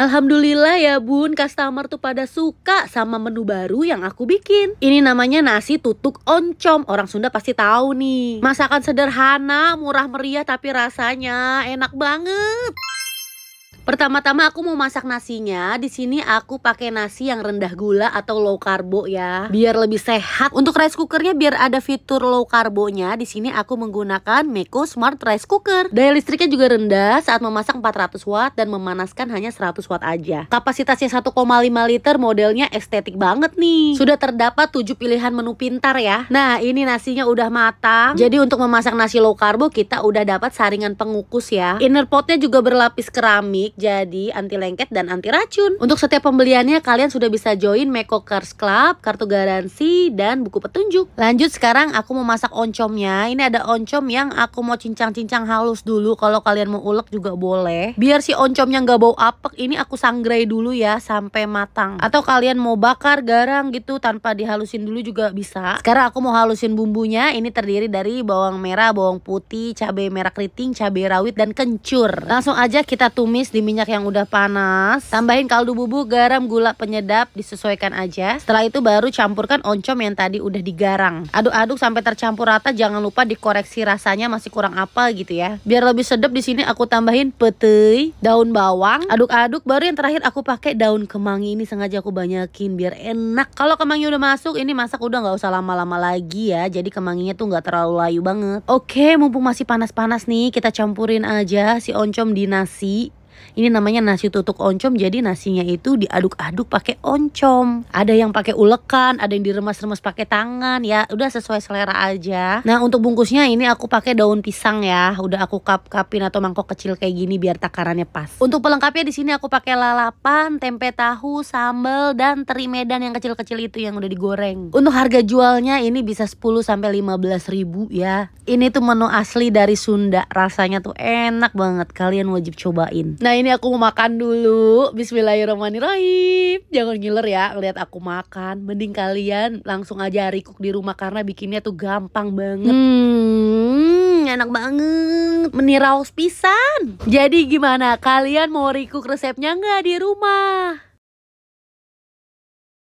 Alhamdulillah ya bun, customer tuh pada suka sama menu baru yang aku bikin. Ini namanya nasi tutuk oncom. Orang Sunda pasti tahu nih. Masakan sederhana, murah meriah tapi rasanya enak banget. Pertama-tama aku mau masak nasinya. Di sini aku pakai nasi yang rendah gula atau low karbo ya, biar lebih sehat. Untuk rice cookernya biar ada fitur low karbonya. Di sini aku menggunakan Meko Smart Rice Cooker. Daya listriknya juga rendah saat memasak 400 watt dan memanaskan hanya 100 watt aja. Kapasitasnya 1,5 liter, modelnya estetik banget nih. Sudah terdapat 7 pilihan menu pintar ya. Nah, ini nasinya udah matang. Jadi untuk memasak nasi low karbo kita udah dapat saringan pengukus ya. Inner potnya juga berlapis keramik jadi anti lengket dan anti racun. Untuk setiap pembeliannya kalian sudah bisa join Meko Cars Club, kartu garansi dan buku petunjuk. Lanjut sekarang aku mau masak oncomnya. Ini ada oncom yang aku mau cincang-cincang halus dulu. Kalau kalian mau ulek juga boleh. Biar si oncomnya nggak bau apek, ini aku sangrai dulu ya sampai matang. Atau kalian mau bakar garang gitu tanpa dihalusin dulu juga bisa. Sekarang aku mau halusin bumbunya. Ini terdiri dari bawang merah, bawang putih, cabai merah keriting, cabai rawit dan kencur. Langsung aja kita tumis di minyak yang udah panas. Tambahin kaldu bubuk, garam, gula penyedap, disesuaikan aja. Setelah itu baru campurkan oncom yang tadi udah digarang. Aduk-aduk sampai tercampur rata, jangan lupa dikoreksi rasanya masih kurang apa gitu ya. Biar lebih sedap di sini aku tambahin pete, daun bawang, aduk-aduk. Baru yang terakhir aku pakai daun kemangi ini sengaja aku banyakin biar enak. Kalau kemangi udah masuk, ini masak udah nggak usah lama-lama lagi ya. Jadi kemanginya tuh nggak terlalu layu banget. Oke, mumpung masih panas-panas nih, kita campurin aja si oncom di nasi. Ini namanya nasi tutuk oncom jadi nasinya itu diaduk-aduk pakai oncom. Ada yang pakai ulekan, ada yang diremas-remas pakai tangan ya. Udah sesuai selera aja. Nah, untuk bungkusnya ini aku pakai daun pisang ya. Udah aku kap-kapin atau mangkok kecil kayak gini biar takarannya pas. Untuk pelengkapnya di sini aku pakai lalapan, tempe tahu, sambal dan teri medan yang kecil-kecil itu yang udah digoreng. Untuk harga jualnya ini bisa 10 sampai 15 ribu ya. Ini tuh menu asli dari Sunda. Rasanya tuh enak banget. Kalian wajib cobain. Nah, ini aku mau makan dulu. Bismillahirrahmanirrahim. Jangan ngiler ya ngeliat aku makan. Mending kalian langsung aja rikuk di rumah karena bikinnya tuh gampang banget. Hmm, enak banget. Meniraus pisan. Jadi gimana? Kalian mau rikuk resepnya nggak di rumah?